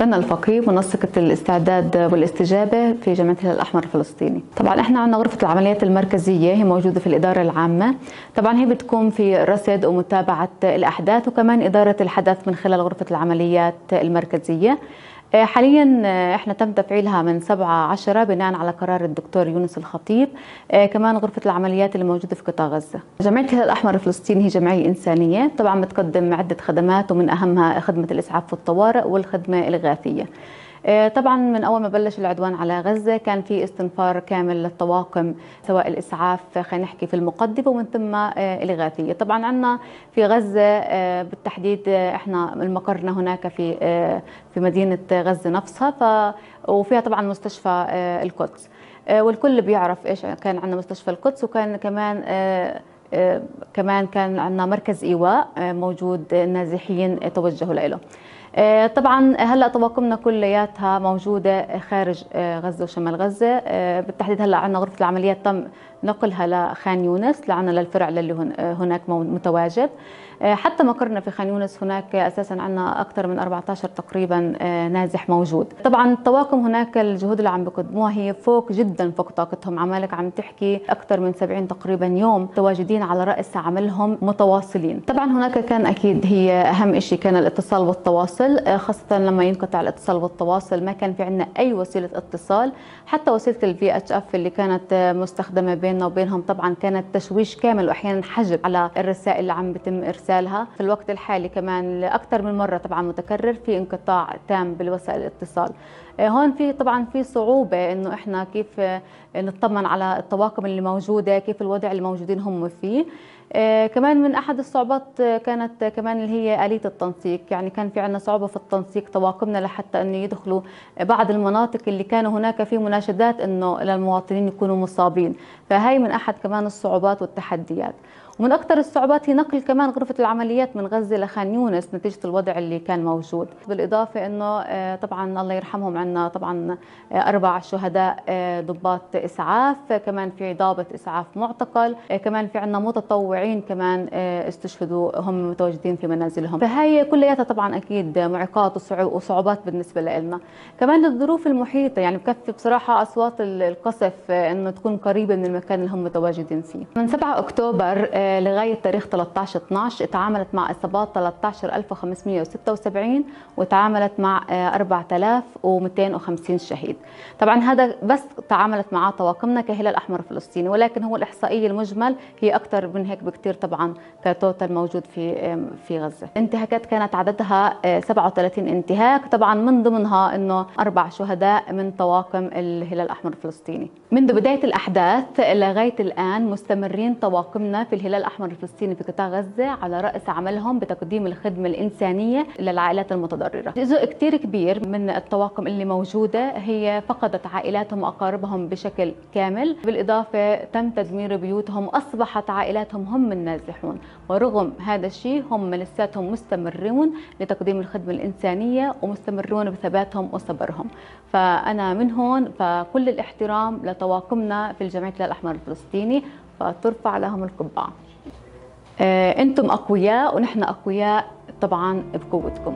رنا الفقيه منسقة الاستعداد والاستجابة في جمعية الهلال الأحمر الفلسطيني. طبعا إحنا عندنا غرفة العمليات المركزية هي موجودة في الإدارة العامة. طبعا هي بتكون في رصد ومتابعة الأحداث وكمان إدارة الحدث من خلال غرفة العمليات المركزية. حاليا آه، إحنا تم تفعيلها من 7 10 بناء على قرار الدكتور يونس الخطيب آه، كمان غرفة العمليات اللي موجودة في قطاع غزة. جمعية الهلال الأحمر الفلسطيني هي جمعية إنسانية طبعا بتقدم عدة خدمات ومن أهمها خدمة الإسعاف في الطوارئ والخدمة الإغاثية. آه، طبعا من أول ما بلش العدوان على غزة كان في استنفار كامل للطواقم سواء الإسعاف خلينا نحكي في المقدمه ومن ثم آه، الاغاثيه طبعا عندنا في غزة آه، بالتحديد إحنا مقرنا هناك في في مدينة غزة نفسها ف وفيها طبعا مستشفى القدس. والكل بيعرف إيش كان عندنا مستشفى القدس وكان كمان كمان كان عندنا مركز إيواء موجود النازحين توجهوا له طبعا هلا طواقمنا كلياتها موجودة خارج آه، غزة وشمال غزة. آه، بالتحديد هلا عندنا غرفة العمليات تم نقلها لخان يونس لعنا للفرع اللي هناك متواجد. حتى مقرنا في خان يونس هناك أساسا عندنا أكثر من 14 تقريبا نازح موجود. طبعا الطواقم هناك الجهود اللي عم بقدموها هي فوق جدا فوق طاقتهم. عمالك عم تحكي أكثر من 70 تقريبا يوم متواجدين على رأس عملهم متواصلين. طبعا هناك كان أكيد هي أهم شيء كان الاتصال والتواصل. خاصة لما ينقطع الاتصال والتواصل ما كان في عندنا أي وسيلة اتصال. حتى وسيلة ال VHF اللي كانت مستخدمة بيننا وبينهم طبعا كانت تشويش كامل واحيانا حجب على الرسائل اللي عم بيتم إرسالها. في الوقت الحالي كمان أكثر من مرة طبعا متكرر في انقطاع تام بالوسائل الاتصال. آه، هون في طبعا في صعوبة إنه إحنا كيف نطمن على الطواقم اللي موجودة كيف الوضع اللي موجودين هم فيه. آه كمان من أحد الصعوبات كانت كمان اللي هي آلية التنسيق. يعني كان في عندنا صعوبة في التنسيق طواقمنا لحتى إنه يدخلوا بعض المناطق اللي كانوا هناك في مناشدات إنه للمواطنين يكونوا مصابين. فهي من أحد كمان الصعوبات والتحديات. ومن أكثر الصعوبات هي نقل كمان غرفة العمليات من غزة لخان يونس نتيجة الوضع اللي كان موجود. بالإضافة إنه آه، طبعا الله يرحمهم عندنا طبعا آه، أربع شهداء آه، ضباط إسعاف كمان في ضابط إسعاف معتقل كمان في عندنا متطوعين كمان استشهدوا هم متواجدين في منازلهم. فهي كلياتها طبعا أكيد معيقات وصعوبات بالنسبة لنا كمان الظروف المحيطة يعني بكفي بصراحة أصوات القصف إنه تكون قريبة من المكان اللي هم متواجدين فيه. من 7 أكتوبر لغاية تاريخ 13 12 تعاملت مع إصابات 13576 وتعاملت مع 4250 شهيد. طبعا هذا بس تعاملت معه طواقمنا كهلال أحمر فلسطيني ولكن هو الإحصائية المجمل هي أكثر من هيك بكثير طبعا كتوتال موجود في في غزة. الانتهاكات كانت عددها 37 انتهاك طبعا من ضمنها أنه أربع شهداء من طواقم الهلال الأحمر الفلسطيني. منذ بداية الأحداث لغاية الآن مستمرين طواقمنا في الهلال الأحمر الفلسطيني في قطاع غزة على رأس عملهم بتقديم الخدمة الإنسانية للعائلات المتضررة. جزء كتير كبير من الطواقم اللي موجودة هي فقدت عائلاتهم وأقاربهم بشكل كامل. بالإضافة تم تدمير بيوتهم أصبحت عائلاتهم هم النازحون. ورغم هذا الشيء هم لساتهم مستمرون لتقديم الخدمة الإنسانية ومستمرون بثباتهم وصبرهم. فأنا من هون فكل الاحترام لطواقمنا في الجمعية الأحمر الفلسطيني فترفع لهم القبعة. آه، أنتم أقوياء ونحن أقوياء طبعا بقوتكم.